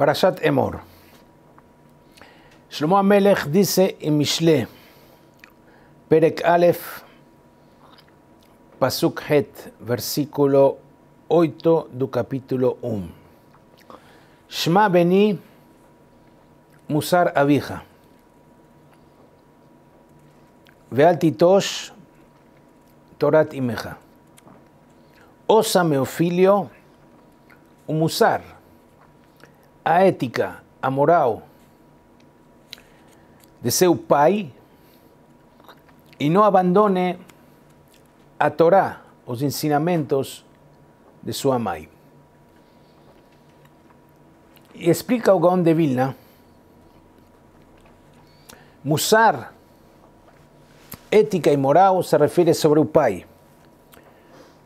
Parashat Emor. Shlomo Amelech dice en Mishle, Perek Aleph, Pasuk Het, versículo 8 do capítulo 1. Shma Beni Musar Avija. Veal Titosh Torat Imeja. Osa Meofilio, o Musar, a ética, a moral de seu pai e não abandone a Torá, os ensinamentos de sua mãe. E explica o Gaon de Vilna, Musar, ética e moral, se refere sobre o pai.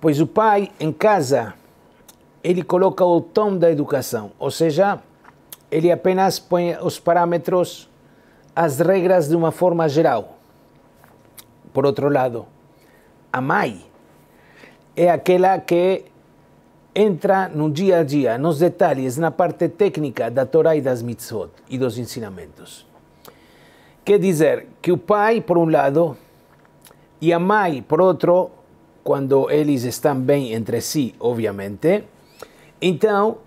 Pois o pai, em casa, ele coloca o tom da educação, ou seja, ele apenas põe os parâmetros, as regras de uma forma geral. Por outro lado, a mãe é aquela que entra no dia a dia, nos detalhes, na parte técnica da Torá e das mitzvot e dos ensinamentos. Quer dizer que o pai, por um lado, e a mãe, por outro, quando eles estão bem entre si, obviamente, então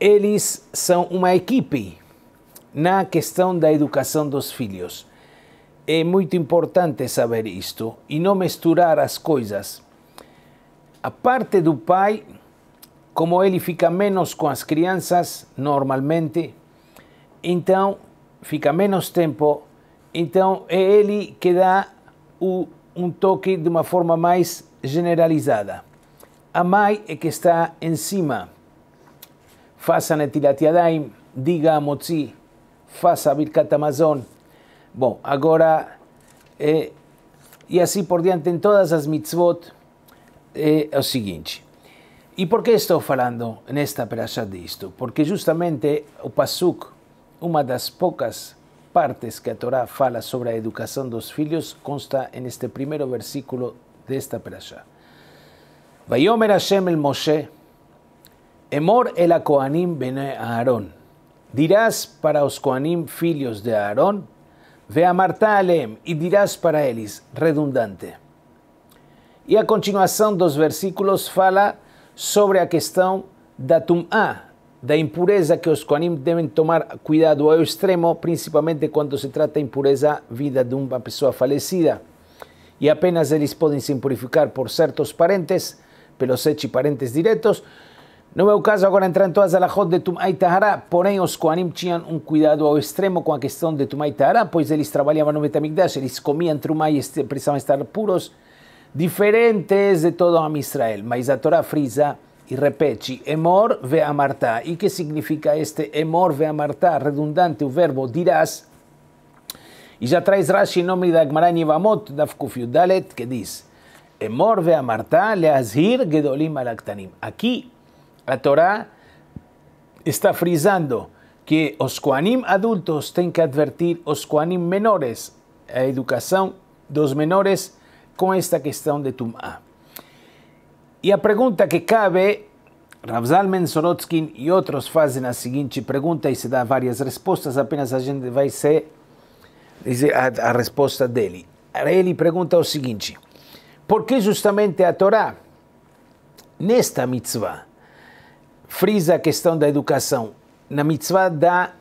eles são uma equipe na questão da educação dos filhos. É muito importante saber isto e não misturar as coisas. A parte do pai, como ele fica menos com as crianças, normalmente, então fica menos tempo, então é ele que dá o, um toque de uma forma mais generalizada. A mãe é que está em cima. Faça Netilat Yadayim, diga a Motzi, faça Birkat Amazon. Bom, agora, é, e assim por diante, em todas as mitzvot, é, é o seguinte. E por que estou falando nesta perasha disto? Porque justamente o Pasuk, uma das poucas partes que a Torá fala sobre a educação dos filhos, consta neste primeiro versículo desta perasha. Vayomer Hashem el Moshe, Emor el a bene Aarón. Dirás para os Kohanim, filhos de Aarón, ve a Marta Alem, e dirás para eles, redundante. E a continuação dos versículos fala sobre a questão da tum'a, da impureza que os Kohanim devem tomar cuidado ao extremo, principalmente quando se trata de impureza vida de uma pessoa falecida. E apenas eles podem se purificar por certos parentes, pelos sete parentes diretos, no meu caso, agora entrar em todas as alahot de Tumai Tahara, porém os Kohanim tinham um cuidado ao extremo com a questão de Tumai Tahara, pois eles trabalhavam no Betamigdash, eles comiam Trumai e precisavam estar puros, diferentes de todo a Israel. Mas a Torá frisa e repete, Emor ve amartá. E que significa este Emor ve amartá? Redundante, o verbo dirás. E já traz Rashi em nome da Gemara Nivamot, da Fkufiu Dalet, que diz, Emor ve amartá leazhir gedolim alaktanim. Aqui, a Torá está frisando que os Koanim adultos têm que advertir os Koanim menores, a educação dos menores com esta questão de Tum'a. E a pergunta que cabe, Rav Zalman Sorotskin e outros fazem a seguinte pergunta e se dá várias respostas, apenas a gente vai ser a, a resposta dele. Ele pergunta o seguinte: por que justamente a Torá, nesta mitzvah, frisa a questão da educação na mitzvah da,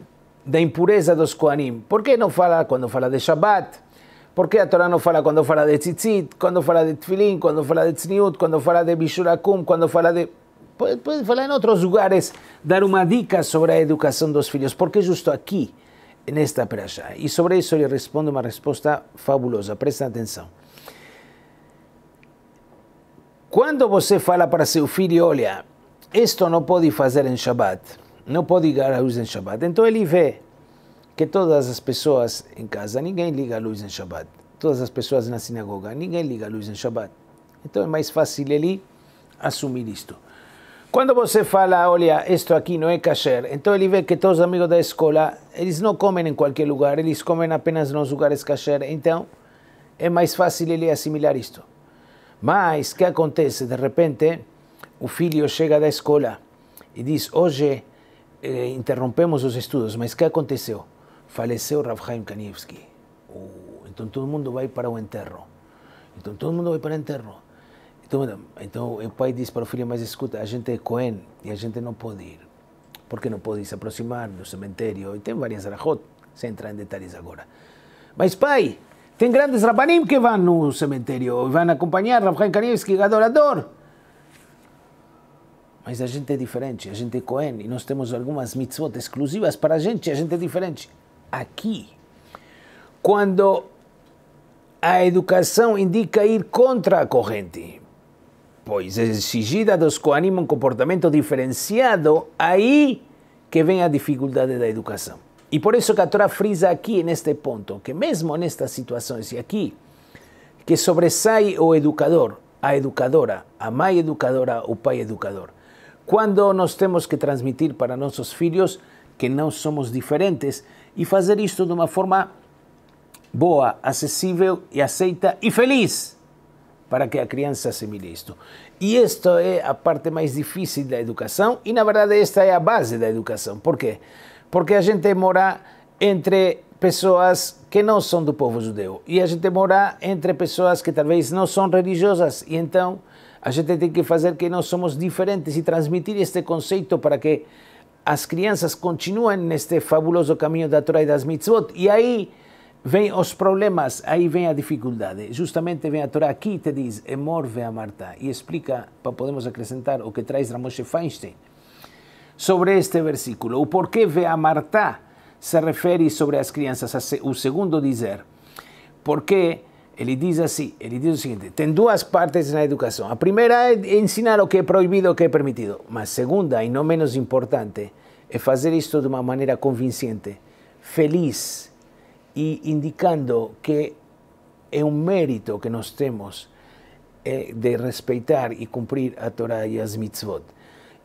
da impureza dos Kohanim. Por que não fala quando fala de Shabbat? Por que a Torá não fala quando fala de tzitzit, quando fala de tefilin, quando fala de tzniut, quando fala de bishurakum, quando fala de... Pode, pode falar em outros lugares, dar uma dica sobre a educação dos filhos. Por que justo aqui, nesta praxa? E sobre isso ele responde uma resposta fabulosa. Presta atenção. Quando você fala para seu filho, olha, isto não pode fazer em Shabbat, não pode ligar a luz em Shabbat. Então ele vê que todas as pessoas em casa, ninguém liga a luz em Shabbat. Todas as pessoas na sinagoga, ninguém liga a luz em Shabbat. Então é mais fácil ele assumir isto. Quando você fala, olha, isto aqui não é kasher, então ele vê que todos os amigos da escola, eles não comem em qualquer lugar, eles comem apenas nos lugares kasher, então é mais fácil ele assimilar isto. Mas, o que acontece? De repente, o filho chega da escola e diz: Hoje eh, interrompemos os estudos, mas o que aconteceu? Faleceu Rav Chaim Kanievski. Uh, então todo mundo vai para o enterro. Então todo mundo vai para o enterro. Então, então o pai diz para o filho, mas escuta, a gente é Cohen e a gente não pode ir. Porque não pode se aproximar do cemitério. E tem várias arajot, sem entrar em detalhes agora. Mas pai, tem grandes rabanim que vão no cemitério, vão acompanhar Rav Chaim Kanievski, adorador. Mas a gente é diferente, a gente é Cohen e nós temos algumas mitzvot exclusivas para a gente, a gente é diferente. Aqui, quando a educação indica ir contra a corrente, pois exigida dos Kohanim um comportamento diferenciado, aí que vem a dificuldade da educação. E por isso que a Torá frisa aqui neste ponto, que mesmo nestas situações, e aqui, que sobressai o educador, a educadora, a mãe educadora, o pai educador. Quando nós temos que transmitir para nossos filhos que não somos diferentes e fazer isto de uma forma boa, acessível e aceita e feliz para que a criança assimile isto. E esta é a parte mais difícil da educação e, na verdade, esta é a base da educação. Por quê? Porque a gente mora entre pessoas que não são do povo judeu e a gente mora entre pessoas que talvez não são religiosas e então a gente tem que fazer que nós somos diferentes e transmitir este conceito para que as crianças continuem neste fabuloso caminho da Torá e das mitzvot e aí vem os problemas, aí vem a dificuldade. Justamente vem a Torá aqui e te diz, Emor ve Marta, e explica, para podemos acrescentar o que traz Ramoshe Feinstein sobre este versículo. O porquê ve a Marta se refere sobre as crianças, o segundo dizer. Porque ele diz assim, ele diz o seguinte, tem duas partes na educação. A primeira é ensinar o que é proibido, o que é permitido. Mas segunda, e não menos importante, é fazer isto de uma maneira convincente, feliz, e indicando que é um mérito que nós temos é, de respeitar e cumprir a Torá e as mitzvot.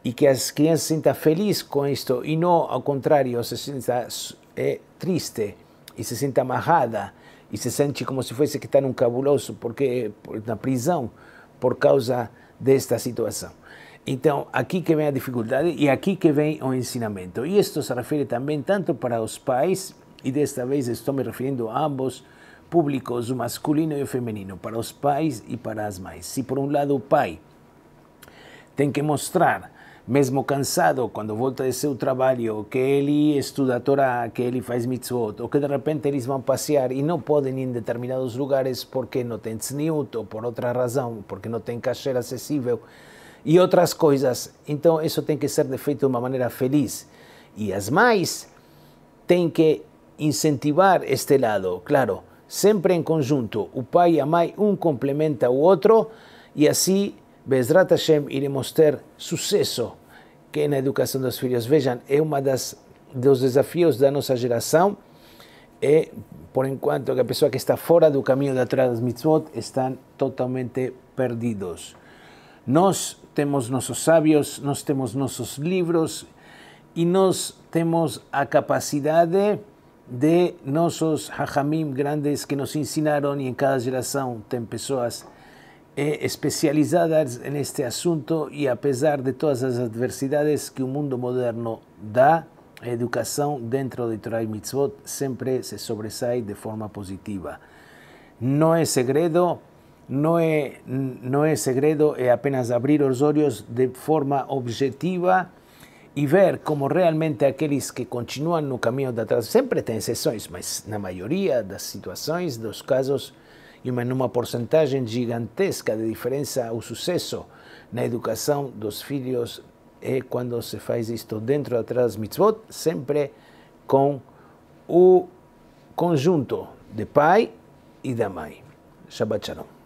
E que as crianças se sintam felizes com isto e não, ao contrário, se sinta é, triste e se sinta amarrada e se sente como se fosse que está num cabuloso porque na prisão por causa desta situação. Então, aqui que vem a dificuldade e aqui que vem o ensinamento. E isto se refere também tanto para os pais e desta vez estou me referindo a ambos públicos, o masculino e o feminino, para os pais e para as mães. Se por um lado o pai tem que mostrar, mesmo cansado, quando volta de seu trabalho, que ele estuda a Torá, que ele faz mitzvot, ou que de repente eles vão passear e não podem ir em determinados lugares porque não tem tzniut, ou por outra razão, porque não tem cachê acessível, e outras coisas. Então isso tem que ser feito de uma maneira feliz. E as mães têm que incentivar este lado, claro, sempre em conjunto, o pai e a mãe, um complementa o outro, e assim, Bezrat Hashem, iremos ter sucesso que na educação dos filhos. Vejam, é uma das dos desafios da nossa geração, é, por enquanto, que a pessoa que está fora do caminho da Torá das Mitzvot estão totalmente perdidos. Nós temos nossos sábios, nós temos nossos livros e nós temos a capacidade de nossos hajamim grandes que nos ensinaram e em cada geração tem pessoas eh, especializadas neste assunto e apesar de todas as adversidades que o mundo moderno dá, a educação dentro de Torah e Mitzvot sempre se sobressai de forma positiva. Não é segredo, não é, não é segredo, é apenas abrir os olhos de forma objetiva e ver como realmente aqueles que continuam no caminho da trás, sempre tem exceções, mas na maioria das situações, dos casos, e uma, numa porcentagem gigantesca de diferença, o sucesso na educação dos filhos é quando se faz isto dentro da trás mitzvot, sempre com o conjunto de pai e da mãe. Shabbat Shalom.